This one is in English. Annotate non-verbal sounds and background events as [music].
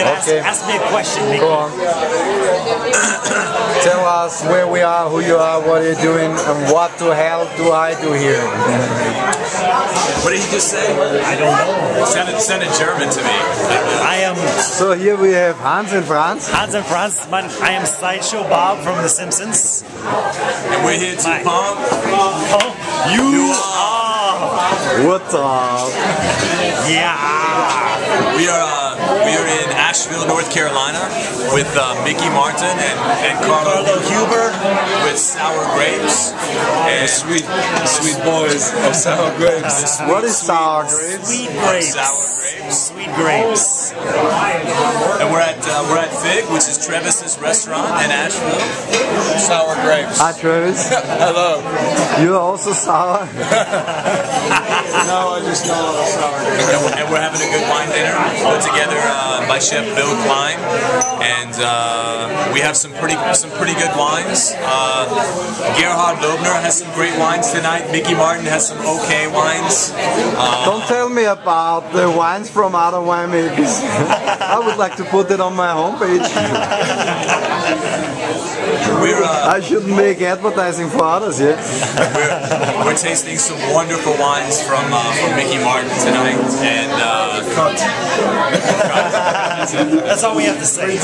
You gotta Okay. ask, ask me a question, Mickey. Go on. Tell us where we are, who you are, what you're doing, and what the hell do I do here? What did he just say? I don't know. Send it, send sounded German to me. I am So here we have Hans and Franz. Hans and Franz. Man, I am Sideshow Bob from The Simpsons. And we're here to Mike. pump. Oh, you are. What's up? Yeah. We are uh, we are in Asheville, North Carolina, with uh, Mickey Martin and, and Carlo Carlo Huber. with sour grapes and Sweet, sweet boys of sour grapes. [laughs] What is sour grapes? Sweet grapes. sour grapes. Sweet grapes. And we're at uh, we're at Fig, which is Travis's restaurant in Asheville. Sour grapes. Hi Travis. [laughs] Hello. You're also sour? [laughs] No, I just know a sour grapes. And we're, and we're having a good wine dinner put together uh, by Chef Bill Klein, and uh, we have some pretty some pretty good wines. Uh, Gerhard Lobner has some great wines tonight. Mickey Martin has some okay wines. Don't tell me about the wines from other winemakers. [laughs] I would like to put it on my homepage. [laughs] We're I shouldn't make advertising for others, yeah? we're, we're tasting some wonderful wines from uh, from Mickey Martin tonight, and uh, [laughs] That's all we have to say.